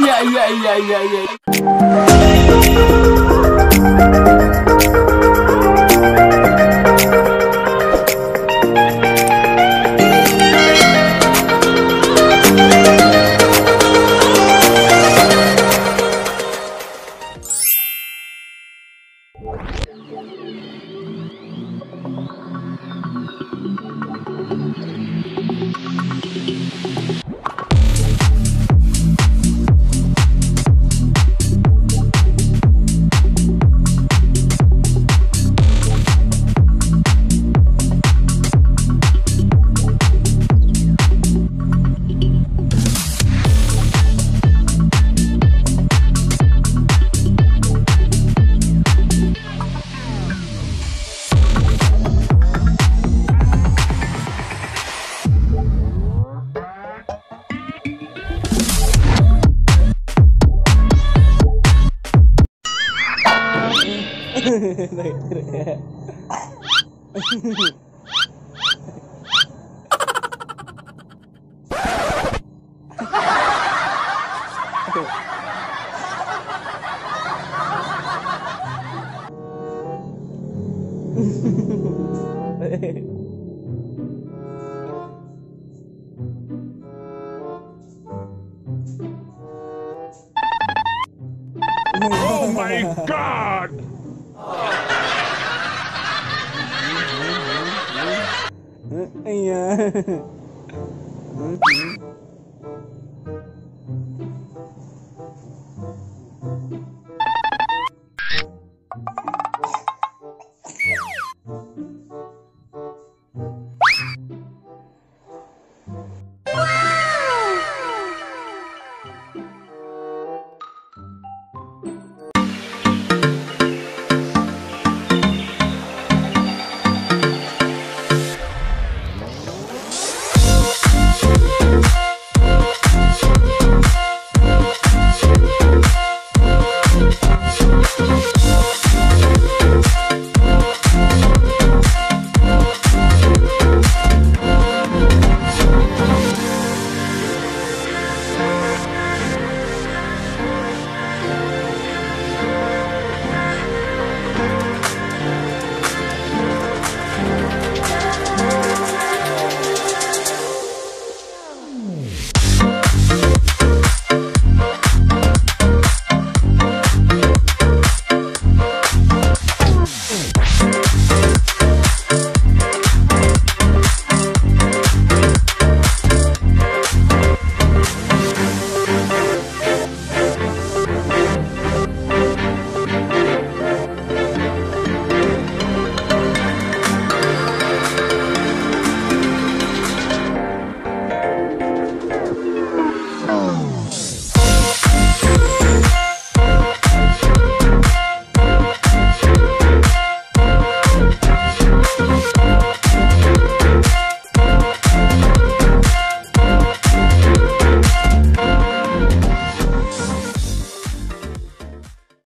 呀呀呀呀呀 Oh my god! 嗯哎呀嘿嘿嘿嗯嗯。